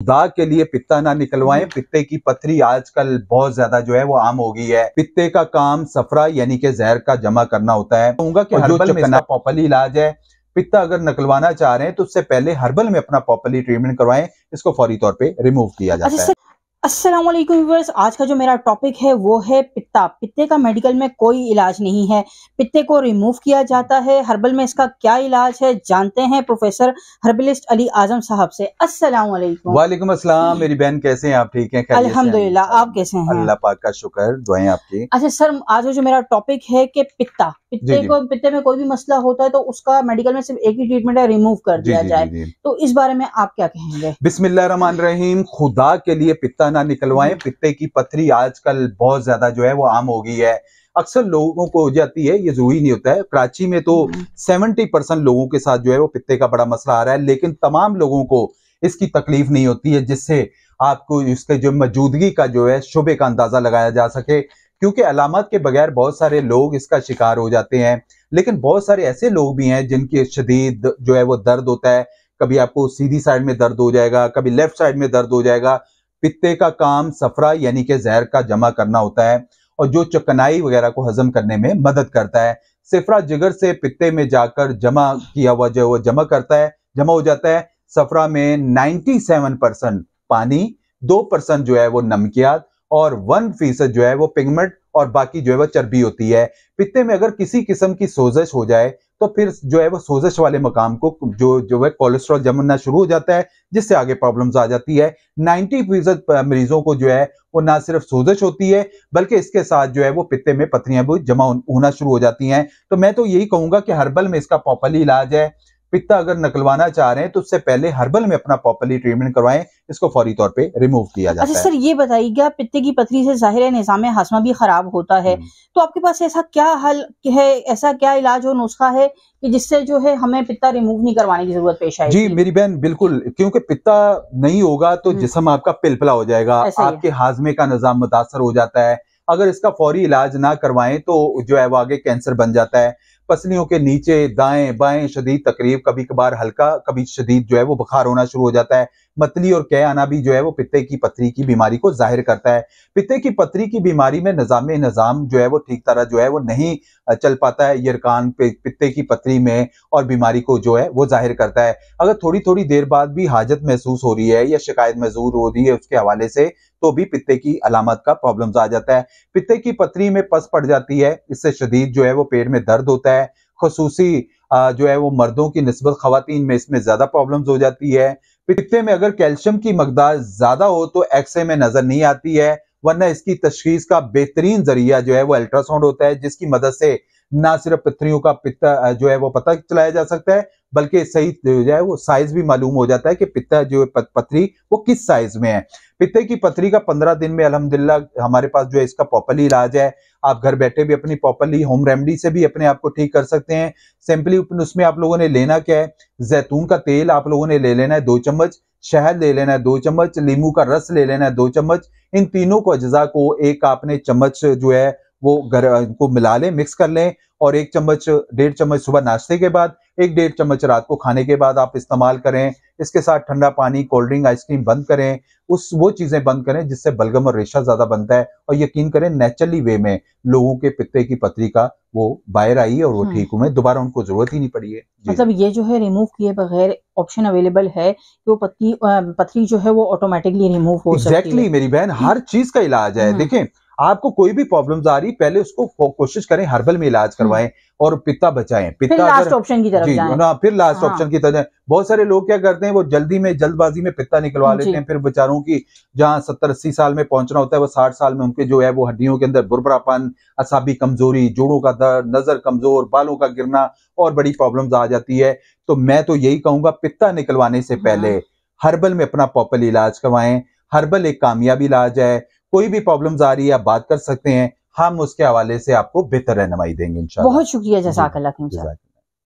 दाग के लिए पित्ता ना निकलवाएँ। पित्ते की पथरी आजकल बहुत ज़्यादा जो है वो आम हो गई है। पित्ते का काम सफरा यानी के जहर का जमा करना होता है। कहूँगा कि हर्बल में पॉपली इलाज है। पित्ता अगर निकलवाना चाह रहे हैं तो उससे पहले हर्बल में अपना पॉपली ट्रीटमेंट करवाएँ। इसको फौरी तौर पे रिमूव किया जाता अच्छा है अस्सलाम वालेकुम व्यूअर्स आज का जो मेरा टॉपिक है वो है पित्ता। पित्ते का मेडिकल में कोई इलाज नहीं है। पित्ते को रिमूव किया जाता है। हर्बल में इसका क्या इलाज है जानते हैं प्रोफेसर हर्बलिस्ट अली आज़म साहब से। अस्सलाम वालेकुम वालेकुम अस्सलाम। मेरी बहन कैसे हैं? आप ठीक हैं? अल्हम्दुलिल्लाह आप कैसे हैं? अल्लाह पाक का शुक्र दुआएँ आपकी। अच्छा सर आज जो मेरा टॉपिक है कि पित्ता। पित्ते को पित्ते में कोई भी मसला होता है तो उसका मेडिकल में सिर्फ़ एक ही ट्रीटमेंट है रिमूव कर दिया जाए। तो इस बारे में आप क्या कहेंगे? बिस्मिल्लाहिर्रहमानिर्रहीम खुदा के लिए पित्ता ना निकलवाएँ। पित्ते की पथरी आजकल बहुत ज़्यादा जो है वो आम हो गई है। अक्सर लोगों को हो जाती है ये ज़रूरी नहीं होता है। कराची में तो हम्म, सेवेंटी परसेंट लोगों के साथ जो है वो पित्ते का बड़ा मसला आ रहा है लेकिन तमाम लोगों को इसकी तकलीफ़ नहीं होती है जिससे आपको इसके जो मौजूदगी का जो है शुबे का अंदाज़ा लगाया जा सके। क्योंकि अलामत के बगैर बहुत सारे लोग इसका शिकार हो जाते हैं, लेकिन बहुत सारे ऐसे लोग भी हैं जिनकी शदीद जो है वो दर्द होता है। कभी आपको सीधी साइड में दर्द हो जाएगा, कभी लेफ़्ट साइड में दर्द हो जाएगा। पित्ते का काम सफरा यानी कि जहर का जमा करना होता है और जो चकनाई वगैरह को हजम करने में मदद करता है। सिफरा जिगर से पित्ते में जाकर जमा किया हुआ जो है वो जमा करता है, जमा हो जाता है। सफरा में 97 परसेंट पानी, दो परसेंट जो है वो नमकियात और वन फ़ीसद जो है वो पिगमेंट और बाकी जो है वो चर्बी होती है। पित्ते में अगर किसी किस्म की सोजश हो जाए तो फिर जो है वो सोजश वाले मकाम को जो जो है कोलेस्ट्रॉल जमना शुरू हो जाता है, जिससे आगे प्रॉब्लम्स आ जाती है। 90 फ़ीसद मरीजों को जो है वो ना सिर्फ़ सोजश होती है, बल्कि इसके साथ जो है वो पित्ते में पथरियाँ भी जमा होना शुरू हो जाती हैं। तो मैं तो यही कहूँगा कि हर्बल में इसका पॉपली इलाज है। पित्ता अगर निकलवाना चाह रहे हैं तो उससे पहले हर्बल में अपना प्रॉपरली ट्रीटमेंट करवाएँ इसको फौरी तौर पे रिमूव किया अच्छा जाता है सर ये बताइएगा पित्ते की पथरी से ज़ाहिर है निज़ाम हाजमा भी खराब होता है हम्म। तो आपके पास ऐसा क्या हल है ऐसा क्या इलाज और नुस्खा है कि जिससे जो है हमें पित्ता रिमूव नहीं करवाने की ज़रूरत पेश आएगी जी मेरी बहन बिल्कुल क्योंकि पित्ता नहीं होगा तो हम्म। जिसम आपका पिलपिला हो जाएगा। आपके हाजमे का निज़ाम मुतासर हो जाता है अगर इसका फौरी इलाज ना करवाएँ तो जो है वो आगे कैंसर बन जाता है पसलियों के नीचे दाएँ बाएँ शदीद तकरीब कभी कभार हल्का, कभी शदीद जो है वो बुखार होना शुरू हो जाता है। मतली और कह आना भी जो है वो पित्ते की पथरी की बीमारी को ज़ाहिर करता है। पित्ते की पथरी की बीमारी में निज़ाम निज़ाम जो है वो ठीक तरह जो है वो नहीं चल पाता है यरकान पित्ते की पथरी में और बीमारी को जो है, वो ज़ाहिर करता है। अगर थोड़ी थोड़ी देर बाद भी हाजत महसूस हो रही है या शिकायत महसूस हो रही है उसके हवाले से तो भी पित्ते की अलामत का प्रॉब्लम्स आ जाता है। पित्ते की पथरी में पस पड़ जाती है, इससे शदीद जो है, वो पेट में दर्द होता है। खसूसी जो है, वो मर्दों की नस्बत खवातीन में इसमें ज़्यादा प्रॉब्लम्स हो जाती है। पित्ते में अगर कैल्शियम की मकदार ज़्यादा हो तो एक्सरे में नज़र नहीं आती है। वरना इसकी तशखीस का बेहतरीन ज़रिया जो है वो अल्ट्रासाउंड होता है, जिसकी मदद से ना सिर्फ़ पथरियों का पित्ता जो है वो पता चलाया जा सकता है, बल्कि सही जो है वो साइज़ भी मालूम हो जाता है कि पित्ता जो है पथ- पथरी वो किस साइज़ में है। पित्ते की पथरी का पंद्रह दिन में अल्हम्दुलिल्लाह हमारे पास जो है इसका पॉपली इलाज है। आप घर बैठे भी अपनी पॉपली होम रेमेडी से भी अपने आप को ठीक कर सकते हैं। सिंपली उसमें आप लोगों ने लेना क्या है? जैतून का तेल आप लोगों ने ले लेना है दो चम्मच। शहद ले लेना है, दो चम्मच, लींबू का रस ले लेना है, दो चम्मच। इन तीनों को अज्जा को एक आपने चम्मच जो है वो घर को मिला लें मिक्स कर लें और एक चम्मच डेढ़ चम्मच सुबह नाश्ते के बाद एक डेढ़ चम्मच रात को खाने के बाद आप इस्तेमाल करें। इसके साथ ठंडा पानी कोल्ड ड्रिंक आइसक्रीम बंद करें। उस वो चीज़ें बंद करें जिससे बलगम और रेशा ज़्यादा बनता है और यकीन करें नेचुरली वे में लोगों के पित्ते की पथरी का वो बाहर आई और वो हम्म। ठीक हुए दोबारा उनको ज़रूरत ही नहीं पड़ी है। मतलब ये जो है रिमूव किए बगैर ऑप्शन अवेलेबल है कि वो पत्नी अ, पथरी जो है वो ऑटोमेटिकली रिमूव हो सकती एग्जैक्टली है मेरी बहन हर चीज़ का इलाज है। हम्म। देखें आपको कोई भी प्रॉब्लम्स आ रही पहले उसको कोशिश करें हर्बल में इलाज करवाएँ और पित्ता बचाएँ। हम्म। फिर लास्ट ऑप्शन की तरफ़ जी जाएँ। ना फिर लास्ट ऑप्शन हाँ। की तरह बहुत सारे लोग क्या करते हैं वो जल्दी में जल्दबाजी में पित्ता निकलवा लेते हैं फिर बेचारों की जहाँ सत्तर अस्सी साल में पहुँचना होता है वो साठ साल में उनके जो है वो हड्डियों के अंदर बुरबरापन असाबी कमज़ोरी जोड़ों का दर्द नज़र कमज़ोर बालों का गिरना और बड़ी प्रॉब्लम आ जाती है। तो मैं तो यही कहूँगा पित्ता निकलवाने से पहले हर्बल में अपना प्रॉपर इलाज करवाएँ। हर्बल एक कामयाबी इलाज है। कोई भी प्रॉब्लम्स आ रही है आप बात कर सकते हैं। हम उसके हवाले से आपको बेहतर रहनमाई देंगे इंशाल्लाह। बहुत शुक्रिया जज़ाक